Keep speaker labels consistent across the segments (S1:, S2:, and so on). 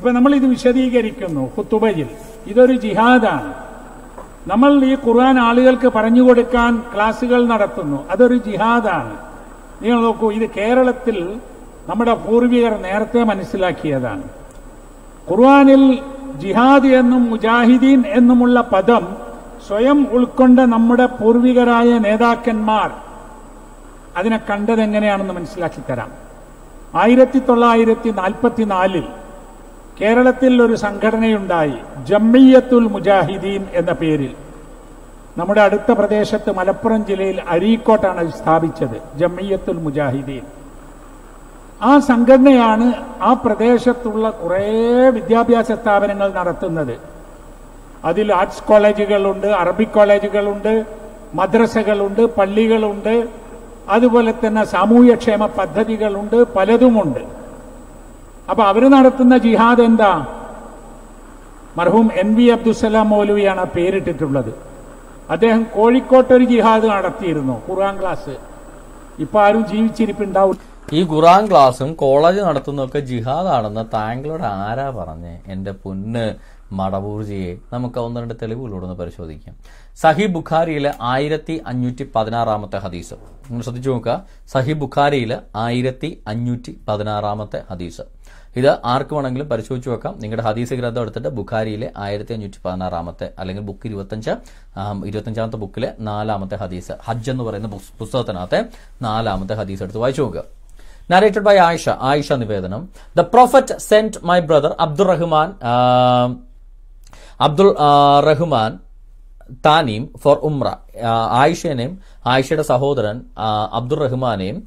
S1: ഇപ്പൊ നമ്മൾ ഇത് വിശദീകരിക്കുന്നു ഹുത്തുബയിൽ ഇതൊരു ജിഹാദാണ്. നമ്മൾ ഈ ഖുർആൻ ആളുകൾക്ക് പറഞ്ഞു കൊടുക്കാൻ ക്ലാസുകൾ നടത്തുന്നു. അതൊരു ജിഹാദാണ്. നിങ്ങൾ നോക്കൂ ഇത് കേരളത്തിൽ നമ്മുടെ പൂർവികർ നേരത്തെ മനസ്സിലാക്കിയതാണ്. ഖുർആാനിൽ ജിഹാദ് എന്നും മുജാഹിദീൻ എന്നുമുള്ള പദം സ്വയം ഉൾക്കൊണ്ട നമ്മുടെ പൂർവികരായ നേതാക്കന്മാർ. അതിനെ കണ്ടതെങ്ങനെയാണെന്ന് മനസ്സിലാക്കി തരാം ആയിരത്തി തൊള്ളായിരത്തി നാൽപ്പത്തിനാലിൽ കേരളത്തിൽ ഒരു സംഘടനയുണ്ടായി ജമ്മിയത്തുൽ മുജാഹിദീൻ എന്ന പേരിൽ. നമ്മുടെ അടുത്ത പ്രദേശത്ത് മലപ്പുറം ജില്ലയിൽ അരീക്കോട്ടാണ് സ്ഥാപിച്ചത് ജമ്മിയത്തുൽ മുജാഹിദീൻ. ആ സംഘടനയാണ് ആ പ്രദേശത്തുള്ള കുറേ വിദ്യാഭ്യാസ സ്ഥാപനങ്ങൾ നടത്തുന്നത്. അതിൽ ആർട്സ് കോളേജുകളുണ്ട് അറബിക് കോളേജുകളുണ്ട് മദ്രസകളുണ്ട് പള്ളികളുണ്ട് അതുപോലെ തന്നെ സാമൂഹ്യക്ഷേമ പദ്ധതികളുണ്ട് പലതുമുണ്ട്. അപ്പൊ അവർ നടത്തുന്ന ജിഹാദ് എന്താ? മർഹൂം എൻ വി അബ്ദുസലാം മൗലവിയാണ് പേരിട്ടിട്ടുള്ളത്. അദ്ദേഹം കോഴിക്കോട്ട് ഒരു ജിഹാദ് നടത്തിയിരുന്നു ഖുർആൻ ക്ലാസ്. ഇപ്പൊ ആരും ജീവിച്ചിരിപ്പുണ്ടാവും
S2: ഈ ഖുറാൻ ക്ലാസ്സും കോളേജ് നടത്തുന്നതൊക്കെ ജിഹാദാണെന്ന് താങ്കളോട് ആരാ പറഞ്ഞേ? എന്റെ പൊന്ന് മടവൂർജിയെ നമുക്ക് ഒന്ന് രണ്ട് തെളിവുകളോട് ഒന്ന് പരിശോധിക്കാം. സഹി ബുഖാരിയിലെ ആയിരത്തി അഞ്ഞൂറ്റി പതിനാറാമത്തെ ഹദീസ്. നിങ്ങൾ ശ്രദ്ധിച്ചു നോക്കുക. സഹി ബുഖാരിയിലെ ആയിരത്തി അഞ്ഞൂറ്റി പതിനാറാമത്തെ ഹദീസ്. ഇത് ആർക്ക് വേണമെങ്കിലും പരിശോധിച്ച് വെക്കാം. നിങ്ങളുടെ ഹദീസ് ഗ്രന്ഥം എടുത്തിട്ട് ബുഖാരിയിലെ ആയിരത്തി അഞ്ഞൂറ്റി പതിനാറാമത്തെ അല്ലെങ്കിൽ ബുക്ക് ഇരുപത്തഞ്ച് ഇരുപത്തഞ്ചാമത്തെ ബുക്കിലെ നാലാമത്തെ ഹദീസ്. ഹജ്ജ് എന്ന് പറയുന്ന പുസ്- പുസ്തകത്തിനകത്തെ നാലാമത്തെ ഹദീസ് എടുത്ത് വായിച്ചു നോക്കുക. Narrated ബൈ ആയിഷ ആയിഷ നിവേദനം. The Prophet sent my brother Abdul Rahman Abdul Rahman താനീം ഫോർ ഉംറ ആയിഷനെയും ആയിഷയുടെ സഹോദരൻ അബ്ദുർ റഹ്മാനെയും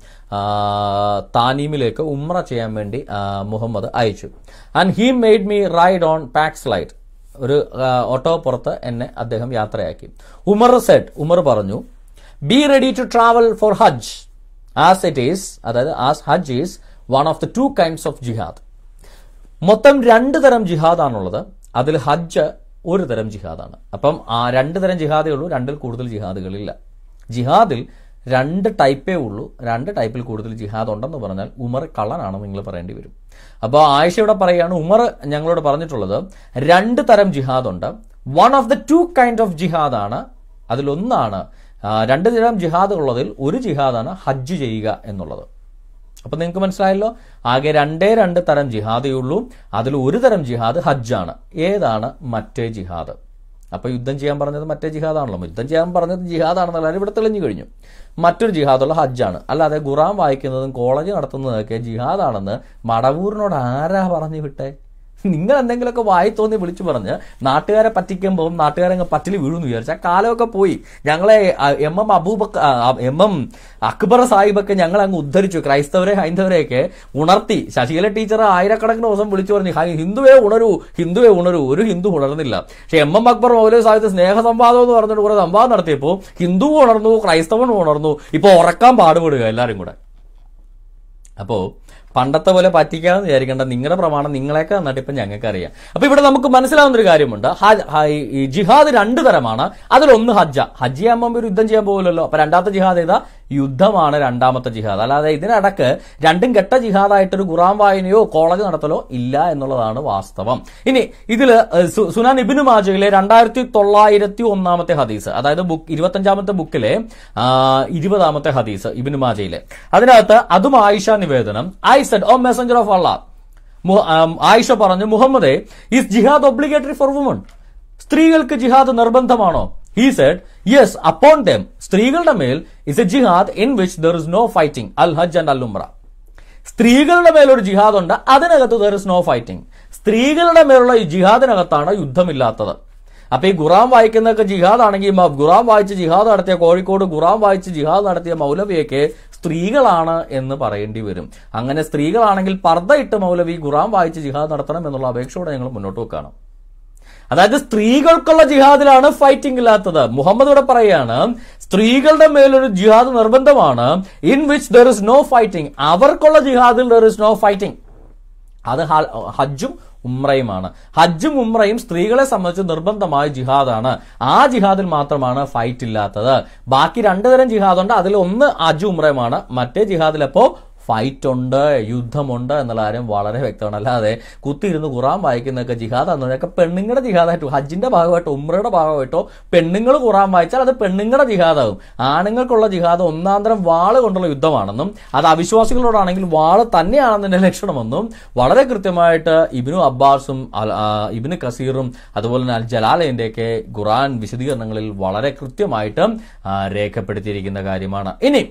S2: താനീമിലേക്ക് ഉമ്ര ചെയ്യാൻ വേണ്ടി മുഹമ്മദ് അയച്ചു. And he made me ride on packs slide ഒരു ഓട്ടോ പുറത്ത് എന്നെ അദ്ദേഹം യാത്രയാക്കി. ഉമർ സെഡ് ഉമർ പറഞ്ഞു be ready to travel for Hajj as it is അതായത് as Hajj is one of the two kinds of ജിഹാദ് മൊത്തം രണ്ട് തരം ജിഹാദാണുള്ളത് അതിൽ ഹജ്ജ് ഒരു തരം ജിഹാദാണ്. അപ്പം ആ രണ്ട് തരം ജിഹാദേ ഉള്ളൂ രണ്ടിൽ കൂടുതൽ ജിഹാദുകളില്ല. ജിഹാദിൽ രണ്ട് ടൈപ്പേ ഉള്ളൂ രണ്ട് ടൈപ്പിൽ കൂടുതൽ ജിഹാദ് ഉണ്ടെന്ന് പറഞ്ഞാൽ ഉമർ കള്ളനാണെന്ന് നിങ്ങൾ പറയേണ്ടി വരും. അപ്പോൾ ആയിഷ ഇവിടെ പറയുകയാണ് ഉമർ ഞങ്ങളോട് പറഞ്ഞിട്ടുള്ളത് രണ്ട് തരം ജിഹാദ് ഉണ്ട് one of the two kind of ജിഹാദാണ്. അതിലൊന്നാണ് ആ, രണ്ട് തരം ജിഹാദ് ഉള്ളതിൽ ഒരു ജിഹാദാണ് ഹജ്ജ് ചെയ്യുക എന്നുള്ളത്. അപ്പൊ നിങ്ങൾക്ക് മനസ്സിലായല്ലോ? ആകെ രണ്ടേ രണ്ട് തരം ജിഹാദേ ഉള്ളൂ. അതിൽ ഒരു തരം ജിഹാദ് ഹജ്ജാണ്. ഏതാണ്? മറ്റേ ജിഹാദ്. അപ്പൊ യുദ്ധം ചെയ്യാൻ പറഞ്ഞത് മറ്റേ ജിഹാദാണല്ലോ. യുദ്ധം ചെയ്യാൻ പറഞ്ഞത് ജിഹാദാണെന്നുള്ള ഇവിടെ തെളിഞ്ഞു കഴിഞ്ഞു. മറ്റൊരു ജിഹാദുള്ള ഹജ്ജാണ്. അല്ലാതെ ഖുറാൻ വായിക്കുന്നതും കോളേജ് നടത്തുന്നതൊക്കെ ജിഹാദാണെന്ന് മടവൂരിനോട് ആരാ പറഞ്ഞു വിട്ടേ? നിങ്ങൾ എന്തെങ്കിലുമൊക്കെ വായി തോന്നി വിളിച്ചു പറഞ്ഞ് നാട്ടുകാരെ പറ്റിക്കുമ്പോൾ നാട്ടുകാരങ്ങ് പറ്റിൽ വീഴുന്നു വിചാരിച്ചാൽ കാലമൊക്കെ പോയി. ഞങ്ങളെ M M Abubakar M M Akbar സാഹിബൊക്കെ ഞങ്ങൾ അങ്ങ് ഉദ്ധരിച്ചു. ക്രൈസ്തവരെ ഹൈന്ദവരെയൊക്കെ ഉണർത്തി. ശശികല ടീച്ചർ ആയിരക്കണക്കിന് ദിവസം വിളിച്ചു പറഞ്ഞു "ഹൈ, ഹിന്ദുവേ ഉണരൂ ഹിന്ദുവേ ഉണരൂ ഒരു ഹിന്ദു ഉണർന്നില്ല. പക്ഷെ എം എം അക്ബർ മൗലവി സാഹിത്യ സ്നേഹ സംവാദം എന്ന് പറഞ്ഞിട്ട് കുറെ സംവാദം നടത്തിയപ്പോൾ ഹിന്ദു ഉണർന്നു ക്രൈസ്തവനും ഉണർന്നു. ഇപ്പൊ ഉറക്കാൻ പാടുപെടുക എല്ലാരും കൂടെ. അപ്പോ പണ്ടത്തെ പോലെ പറ്റിക്കാന്ന് വിചാരിക്കേണ്ട. നിങ്ങളുടെ പ്രമാണം നിങ്ങളെയൊക്കെ നന്നായിട്ട് ഇപ്പം ഞങ്ങൾക്ക് അറിയാം അപ്പൊ ഇവിടെ നമുക്ക് മനസ്സിലാവുന്ന ഒരു കാര്യമുണ്ട് ഈ ജിഹാദ് രണ്ട് തരമാണ്. അതിലൊന്ന് ഹജ്ജ. ഹജ്ജ് ചെയ്യാൻ ഒരു യുദ്ധം ചെയ്യാൻ പോകുമല്ലോ അപ്പൊ രണ്ടാമത്തെ ജിഹാദ് ഏതാ? യുദ്ധമാണ് രണ്ടാമത്തെ ജിഹാദ്. അല്ലാതെ ഇതിനടക്ക് രണ്ടും കെട്ട ജിഹാദായിട്ടൊരു ഖുറാൻ വായനയോ കോളേജ് നടത്തലോ ഇല്ല എന്നുള്ളതാണ് വാസ്തവം. ഇനി സു- സുനാൻ ഇബിനു മാജയിലെ രണ്ടായിരത്തി തൊള്ളായിരത്തി ഒന്നാമത്തെ ഹദീസ് അതായത് ബുക്ക് ഇരുപത്തഞ്ചാമത്തെ ബുക്കിലെ ഇരുപതാമത്തെ ഹദീസ് ഇബിനു മാജയിലെ. അതിനകത്ത് അതും ആയിഷ നിവേദനം. I said O messenger of Allah Ayesha പറഞ്ഞു മുഹമ്മദേ is jihad obligatory for women. സ്ത്രീകൾക്ക് ജിഹാദ് നിർബന്ധമാണോ? He said yes upon them സ്ത്രീകളുടെ മേൽ is a jihad in which there is no fighting Al Haj and അൽ ഉംറ സ്ത്രീകളുടെ മേലൊരു ജിഹാദ് ഉണ്ട്. അതിനകത്ത് ദർ ഇസ് നോ ഫൈറ്റിംഗ് സ്ത്രീകളുടെ മേലുള്ള ഈ ജിഹാദിനകത്താണ് യുദ്ധമില്ലാത്തത്. അപ്പൊ ഈ ഖുറാൻ വായിക്കുന്നതൊക്കെ ജിഹാദ് ആണെങ്കിൽ ഖുറാം വായിച്ച് ജിഹാദ് നടത്തിയ കോഴിക്കോട് ഖുറാൻ വായിച്ച് ജിഹാദ് നടത്തിയ മൗലവിയൊക്കെ സ്ത്രീകളാണ് എന്ന് പറയേണ്ടി വരും. അങ്ങനെ സ്ത്രീകളാണെങ്കിൽ പർദ്ദ ഇട്ട് മൗലവി ഖുറാൻ വായിച്ച് ജിഹാദ് നടത്തണം എന്നുള്ള അപേക്ഷയോടെ ഞങ്ങൾ മുന്നോട്ട് വെക്കാണ് അതായത് സ്ത്രീകൾക്കുള്ള ജിഹാദിലാണ് ഫൈറ്റിംഗ് ഇല്ലാത്തത്. മുഹമ്മദ് ഇവിടെ പറയാണ് സ്ത്രീകളുടെ മേലൊരു ജിഹാദ് നിർബന്ധമാണ് in which there is no fighting അവർക്കുള്ള ജിഹാദിൽ ദർ ഇസ് നോ ഫൈറ്റിംഗ് അത് ഹജ്ജും ഉമ്രയുമാണ് ഹജ്ജും ഉമ്രയും സ്ത്രീകളെ സംബന്ധിച്ച് നിർബന്ധമായ ജിഹാദാണ്. ആ ജിഹാദിൽ മാത്രമാണ് ഫൈറ്റ് ഇല്ലാത്തത്. ബാക്കി രണ്ടു തരം ജിഹാദുണ്ട്. അതിൽ ഒന്ന് ഹജ്ജ് ഉമ്രയുമാണ് മറ്റേ ജിഹാദിലപ്പോ ഫൈറ്റ് ഉണ്ട് യുദ്ധമുണ്ട് എന്നുള്ള കാര്യം വളരെ വ്യക്തമാണ്. അല്ലാതെ കുത്തിയിരുന്ന് ഖുറാൻ വായിക്കുന്നതൊക്കെ ജിഹാദ് പറഞ്ഞാൽ പെണ്ണുങ്ങളുടെ ജിഹാദായിട്ട് ഹജ്ജിന്റെ ഭാഗമായിട്ടോ ഉമ്രയുടെ ഭാഗമായിട്ടോ പെണ്ണുങ്ങൾ ഖുറാൻ വായിച്ചാൽ അത് പെണ്ണുങ്ങളുടെ ജിഹാദാകും. ആണുങ്ങൾക്കുള്ള ജിഹാദ് ഒന്നാന്തരം വാൾ കൊണ്ടുള്ള യുദ്ധമാണെന്നും അത് അവിശ്വാസികളോടാണെങ്കിൽ വാൾ തന്നെയാണെന്നതിന്റെ ലക്ഷണമെന്നും വളരെ കൃത്യമായിട്ട് ഇബിനു അബ്ബാസും ഇബിന് കസീറും അതുപോലെ തന്നെ അൽ ജലാലയന്റെയൊക്കെ ഖുറാൻ വിശദീകരണങ്ങളിൽ വളരെ കൃത്യമായിട്ട് രേഖപ്പെടുത്തിയിരിക്കുന്ന കാര്യമാണ്. ഇനി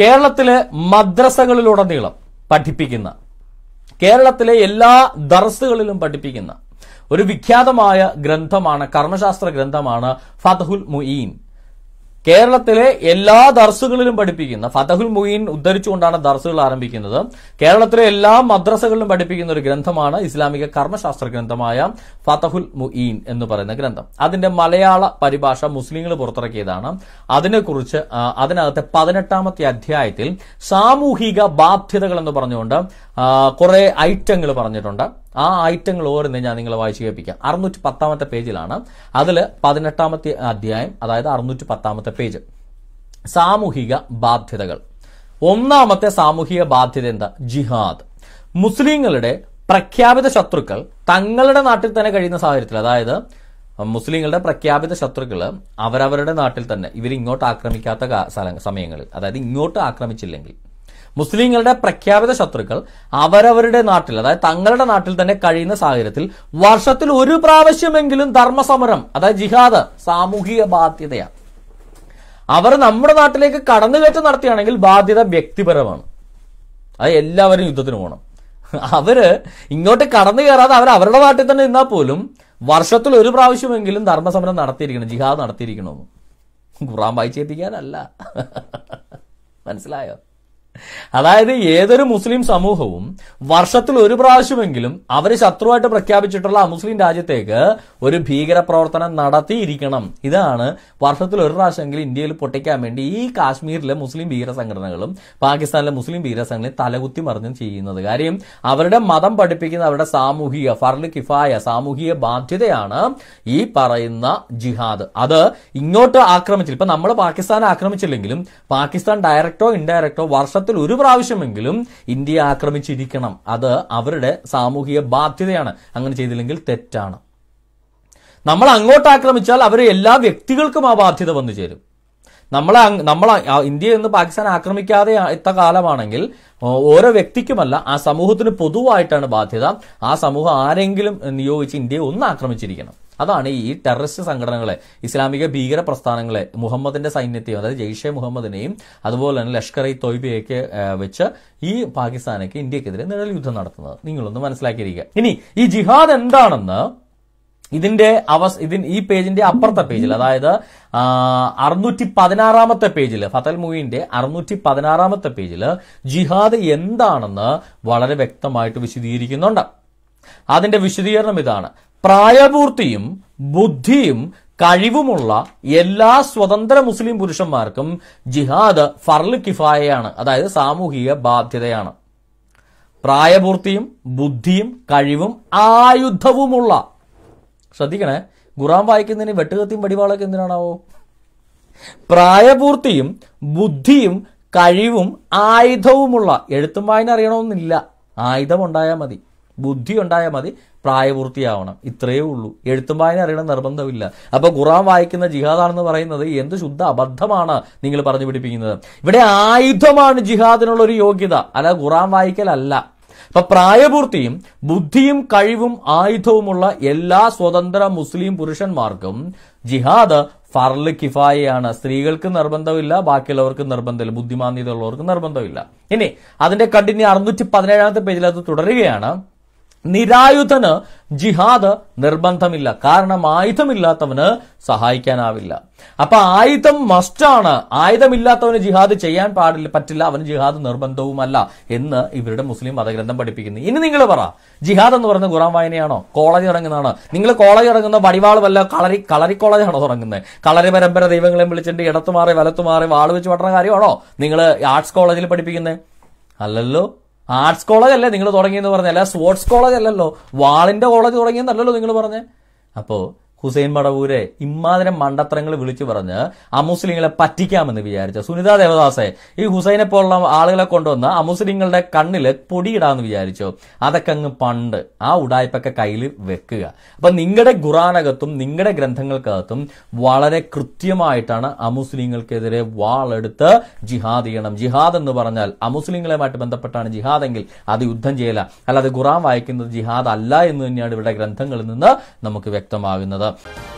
S2: കേരളത്തിലെ മദ്രസകളിലുടനീളം പഠിപ്പിക്കുന്ന കേരളത്തിലെ എല്ലാ ദർസുകളിലും പഠിപ്പിക്കുന്ന ഒരു വിഖ്യാതമായ ഗ്രന്ഥമാണ് കർമ്മശാസ്ത്ര ഗ്രന്ഥമാണ് ഫതഹുൽ മുഈൻ. കേരളത്തിലെ എല്ലാ ദർസുകളിലും പഠിപ്പിക്കുന്ന ഫതഹുൽ മുഈൻ ഉദ്ധരിച്ചുകൊണ്ടാണ് ദർസുകൾ ആരംഭിക്കുന്നത്. കേരളത്തിലെ എല്ലാ മദ്രസകളിലും പഠിപ്പിക്കുന്ന ഒരു ഗ്രന്ഥമാണ് ഇസ്ലാമിക കർമ്മശാസ്ത്ര ഗ്രന്ഥമായ ഫതഹുൽ മുഈൻ എന്ന് പറയുന്ന ഗ്രന്ഥം. അതിന്റെ മലയാള പരിഭാഷ മുസ്ലിങ്ങൾ പുറത്തിറക്കിയതാണ്. അതിനെക്കുറിച്ച് അതിനകത്തെ പതിനെട്ടാമത്തെ അധ്യായത്തിൽ സാമൂഹിക ബാധ്യതകൾ എന്ന് പറഞ്ഞുകൊണ്ട് കുറെ ഐറ്റങ്ങൾ പറഞ്ഞിട്ടുണ്ട്. ആ ഐറ്റങ്ങൾ ഓരോന്ന് ഞാൻ നിങ്ങളെ വായിച്ചു കേൾപ്പിക്കാം. അറുന്നൂറ്റി പത്താമത്തെ പേജിലാണ്. അതിൽ പതിനെട്ടാമത്തെ അധ്യായം അതായത് അറുന്നൂറ്റി പത്താമത്തെ പേജ്. സാമൂഹിക ബാധ്യതകൾ. ഒന്നാമത്തെ സാമൂഹിക ബാധ്യത എന്താ? ജിഹാദ്. മുസ്ലിങ്ങളുടെ പ്രഖ്യാപിത ശത്രുക്കൾ തങ്ങളുടെ നാട്ടിൽ തന്നെ കഴിയുന്ന സാഹചര്യത്തിൽ അതായത് മുസ്ലിങ്ങളുടെ പ്രഖ്യാപിത ശത്രുക്കൾ അവരവരുടെ നാട്ടിൽ തന്നെ ഇവർ ഇങ്ങോട്ട് ആക്രമിക്കാത്ത സമയങ്ങളിൽ അതായത് ഇങ്ങോട്ട് ആക്രമിച്ചില്ലെങ്കിൽ മുസ്ലിങ്ങളുടെ പ്രഖ്യാപിത ശത്രുക്കൾ അവരവരുടെ നാട്ടിൽ അതായത് തങ്ങളുടെ നാട്ടിൽ തന്നെ കഴിയുന്ന സാഹചര്യത്തിൽ വർഷത്തിൽ ഒരു പ്രാവശ്യമെങ്കിലും ധർമ്മസമരം അതായത് ജിഹാദ് സാമൂഹിക ബാധ്യതയാണ്. അവർ നമ്മുടെ നാട്ടിലേക്ക് കടന്നുകയറ്റം നടത്തുകയാണെങ്കിൽ ബാധ്യത വ്യക്തിപരമാണ്. അത് എല്ലാവരും യുദ്ധത്തിന് പോകണം. അവർ ഇങ്ങോട്ട് കടന്നു കയറാതെ അവർ അവരുടെ നാട്ടിൽ തന്നെ നിന്നാൽ പോലും വർഷത്തിൽ ഒരു പ്രാവശ്യമെങ്കിലും ധർമ്മസമരം നടത്തിയിരിക്കണം ജിഹാദ് നടത്തിയിരിക്കണമെന്ന്. ഖുറാൻ വായിച്ചേപ്പിക്കാനല്ല മനസ്സിലായോ? അതായത് ഏതൊരു മുസ്ലിം സമൂഹവും വർഷത്തിൽ ഒരു പ്രാവശ്യമെങ്കിലും അവർ ശത്രുവായിട്ട് പ്രഖ്യാപിച്ചിട്ടുള്ള മുസ്ലിം രാജ്യത്തേക്ക് ഒരു ഭീകര പ്രവർത്തനം നടത്തിയിരിക്കണം. ഇതാണ് വർഷത്തിൽ ഒരു പ്രാവശ്യമെങ്കിലും ഇന്ത്യയിൽ പൊട്ടിക്കാൻ വേണ്ടി ഈ കാശ്മീരിലെ മുസ്ലിം ഭീകര സംഘടനകളും പാകിസ്ഥാനിലെ മുസ്ലിം ഭീകര സംഘടനയും തലകുത്തി മറിഞ്ഞും ചെയ്യുന്നത്. കാര്യം അവരുടെ മതം പഠിപ്പിക്കുന്ന അവരുടെ സാമൂഹിക ഫർലി കിഫായ സാമൂഹിക ബാധ്യതയാണ് ഈ പറയുന്ന ജിഹാദ്. അത് ഇങ്ങോട്ട് ആക്രമിച്ചില്ല. ഇപ്പൊ നമ്മൾ പാകിസ്ഥാൻ ആക്രമിച്ചില്ലെങ്കിലും പാകിസ്ഥാൻ ഡയറക്റ്റോ ഇൻഡയറക്റ്റോ വർഷത്തിൽ ഒരു പ്രാവശ്യമെങ്കിലും ഇന്ത്യയെ ആക്രമിച്ചിരിക്കണം. അത് അവരുടെ സാമൂഹിക ബാധ്യതയാണ്. അങ്ങനെ ചെയ്തില്ലെങ്കിൽ തെറ്റാണ്. നമ്മൾ അങ്ങോട്ട് ആക്രമിച്ചാൽ അവരെ എല്ലാ വ്യക്തികൾക്കും ആ ബാധ്യത വന്നു ചേരും. നമ്മളെ അങ്- നമ്മൾ ഇന്ത്യ എന്ന് പാകിസ്ഥാൻ ആക്രമിക്കാതെ എത്ത കാലമാണെങ്കിൽ ഓരോ വ്യക്തിക്കുമല്ല ആ സമൂഹത്തിന് പൊതുവായിട്ടാണ് ബാധ്യത. ആ സമൂഹം ആരെങ്കിലും നിയോഗിച്ച് ഇന്ത്യയെ ഒന്ന് ആക്രമിച്ചിരിക്കണം. അതാണ് ഈ ടെററിസ്റ്റ് സംഘടനകളെ ഇസ്ലാമിക ഭീകര പ്രസ്ഥാനങ്ങളെ മുഹമ്മദിന്റെ സൈന്യത്തെയും അതായത് ജെയ്ഷെ മുഹമ്മദിനെയും അതുപോലെ തന്നെ ലഷ്കർ ഇ തൊയ്ബയൊക്കെ വെച്ച് ഈ പാകിസ്ഥാനൊക്കെ ഇന്ത്യക്കെതിരെ നിഴൽ യുദ്ധം നടത്തുന്നത്. നിങ്ങളൊന്ന് മനസ്സിലാക്കിയിരിക്കുക. ഇനി ഈ ജിഹാദ് എന്താണെന്ന് ഇതിന്റെ അവസ് ഇതിൻ ഈ പേജിന്റെ അപ്പുറത്തെ പേജിൽ അതായത് അറുന്നൂറ്റി പതിനാറാമത്തെ പേജിൽ ഫതൽ മുയിന്റെ അറുന്നൂറ്റി പതിനാറാമത്തെ പേജിൽ ജിഹാദ് എന്താണെന്ന് വളരെ വ്യക്തമായിട്ട് വിശദീകരിക്കുന്നുണ്ട്. അതിന്റെ വിശദീകരണം ഇതാണ്. പ്രായപൂർത്തിയും ബുദ്ധിയും കഴിവുമുള്ള എല്ലാ സ്വതന്ത്ര മുസ്ലിം പുരുഷന്മാർക്കും ജിഹാദ് ഫർൽ കിഫായയാണ് അതായത് സാമൂഹിക ബാധ്യതയാണ്. പ്രായപൂർത്തിയും ബുദ്ധിയും കഴിവും ആയുധവുമുള്ള ശ്രദ്ധിക്കണേ ഖുറാൻ വായിക്കുന്നതിന് വെട്ടുകത്തിയും വടിവാളൊക്കെ എന്തിനാണാവോ? പ്രായപൂർത്തിയും ബുദ്ധിയും കഴിവും ആയുധവുമുള്ള എഴുത്തും വായന അറിയണമെന്നില്ല. ആയുധം ഉണ്ടായാൽ മതി ബുദ്ധി ഉണ്ടായാൽ മതി പ്രായപൂർത്തിയാവണം. ഇത്രയേ ഉള്ളൂ. എഴുത്തും വായന അറിയണം നിർബന്ധമില്ല. അപ്പൊ ഖുറാൻ വായിക്കുന്ന ജിഹാദാണെന്ന് പറയുന്നത് എന്ത് ശുദ്ധ അബദ്ധമാണ് നിങ്ങൾ പറഞ്ഞു പിടിപ്പിക്കുന്നത്. ഇവിടെ ആയുധമാണ് ജിഹാദിനുള്ള ഒരു യോഗ്യത. അല്ല ഖുറാൻ വായിക്കലല്ല. അപ്പൊ പ്രായപൂർത്തിയും ബുദ്ധിയും കഴിവും ആയുധവുമുള്ള എല്ലാ സ്വതന്ത്ര മുസ്ലിം പുരുഷന്മാർക്കും ജിഹാദ് ഫർൽ കിഫായയാണ്. സ്ത്രീകൾക്ക് നിർബന്ധമില്ല ബാക്കിയുള്ളവർക്ക് നിർബന്ധമില്ല. ബുദ്ധിമാന്യത ഉള്ളവർക്ക് നിർബന്ധമില്ല. ഇനി അതിന്റെ കണ്ടിന്യൂ അറുന്നൂറ്റി പതിനേഴാമത്തെ പേജിൽ അത് തുടരുകയാണ്. നിരായുധന് ജിഹാദ് നിർബന്ധമില്ല. കാരണം ആയുധമില്ലാത്തവന് സഹായിക്കാനാവില്ല. അപ്പൊ ആയുധം മസ്റ്റാണ്. ആയുധമില്ലാത്തവന് ജിഹാദ് ചെയ്യാൻ പാടില്ല പറ്റില്ല. അവന് ജിഹാദ് നിർബന്ധവുമല്ല എന്ന് ഇവരുടെ മുസ്ലിം മതഗ്രന്ഥം പഠിപ്പിക്കുന്നു. ഇനി നിങ്ങൾ പറ ജിഹാദ് എന്ന് പറയുന്നത് ഖുറാൻ വായനയാണോ? കോളേജ് ഇറങ്ങുന്നതാണ്. നിങ്ങൾ കോളേജ് ഇറങ്ങുന്ന വടിവാൾ വല്ല കളരി കളരി കോളേജാണോ തുടങ്ങുന്നത് കളരി പരമ്പര ദൈവങ്ങളെ വിളിച്ചിട്ട് ഇടത്തുമാറി വലത്തുമാറി വാൾ വെച്ച് പറ്റുന്ന കാര്യമാണോ? നിങ്ങൾ ആർട്സ് കോളേജിൽ പഠിപ്പിക്കുന്നത് അല്ലല്ലോ. ആർട്സ് കോളേജ് അല്ലേ നിങ്ങൾ തുടങ്ങിയെന്ന് പറഞ്ഞല്ല സ്പോർട്സ് കോളേജ് അല്ലല്ലോ. വാളിന്റെ കോളേജ് തുടങ്ങിയെന്നല്ലല്ലോ നിങ്ങൾ പറഞ്ഞേ. അപ്പോ ഹുസൈൻ മടവൂരെ ഇമ്മാതിരം മണ്ടത്തരങ്ങൾ വിളിച്ചു പറഞ്ഞ് അമുസ്ലിങ്ങളെ പറ്റിക്കാമെന്ന് വിചാരിച്ച സുനിത ദേവദാസെ ഈ ഹുസൈനെ പോലുള്ള ആളുകളെ കൊണ്ടുവന്ന് അമുസ്ലിങ്ങളുടെ കണ്ണിൽ പൊടിയിടാന്ന് വിചാരിച്ചോ. അതൊക്കെ അങ്ങ് പണ്ട് ആ ഉടായ്പൊക്കെ കയ്യിൽ വെക്കുക. അപ്പൊ നിങ്ങളുടെ ഖുറാനകത്തും നിങ്ങളുടെ ഗ്രന്ഥങ്ങൾക്കകത്തും വളരെ കൃത്യമായിട്ടാണ് അമുസ്ലിങ്ങൾക്കെതിരെ വാളെടുത്ത് ജിഹാദ് ചെയ്യണം. ജിഹാദ് എന്ന് പറഞ്ഞാൽ അമുസ്ലിങ്ങളുമായിട്ട് ബന്ധപ്പെട്ടാണ് ജിഹാദ് എങ്കിൽ അത് യുദ്ധം ചെയ്യല. അല്ലാതെ ഖുറാൻ വായിക്കുന്നത് ജിഹാദ് അല്ല എന്ന് തന്നെയാണ് ഇവിടെ ഗ്രന്ഥങ്ങളിൽ നിന്ന് നമുക്ക് വ്യക്തമാകുന്നത്. up.